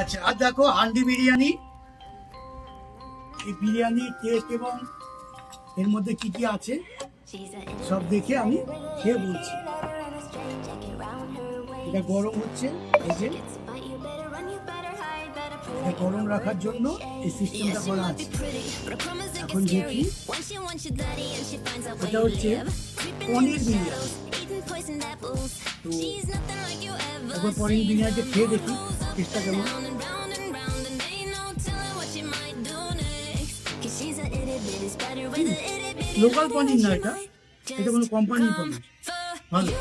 আচ্ছা আর দেখো, হান্ডি বিরিয়ানি। এই বিরিয়ানি টেস্ট এবং এর মধ্যে কি কি আছে, সব দেখে আমি খেয়ে বলছি। এটা গরম হচ্ছে গরম রাখার জন্য এই সিস্টেমটা করা আছে। এখন দেখি। এটা হচ্ছে পনির বিরিয়ানি। তো একবার পনির বিরিয়ানিটা খেয়ে দেখি। টেস্টটা কেমন লোকাল পনির না এটা? এটা কোনো কোম্পানির পনির ভালো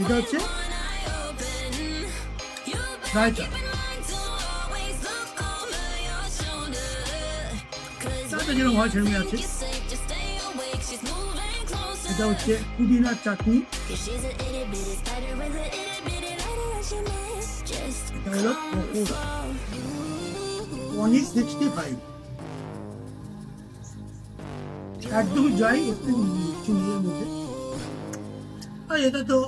এটা হচ্ছে? রায়তা রায়তা যেরকম হয় সেরকমই আছে। এটা হচ্ছে পুদিনার চাটনি। এটা হলো পকোড়া পনির সিক্সটি ফাইভ একদম যাই একটু চুলির মধ্যে আর এটা তো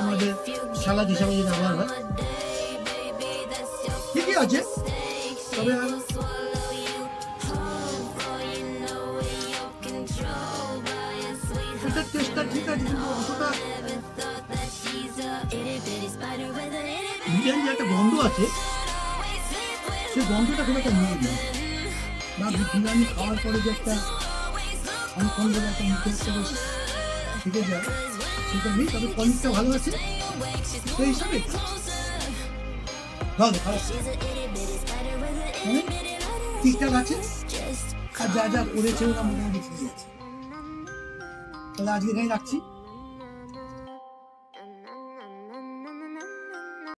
আমাদের সালাদ হিসাবে যে ব্যবহার হয় ঠিকই আছে তবে এটার বিরিয়ানি একটা গন্ধ আছে, সে গন্ধটা খুব একটা নেই। না বা বিরিয়ানি খাওয়ার পরে যে একটা একটা মুখে একটা সেটা তবে ভালো আছে। সেই হিসাবে ভালো খারাপ মানে ঠিকঠাক আছে? আর যা যা করেছে ওরা মোটামুটি ঠিক আছে। তাহলে আজকে এখানে রাখছি।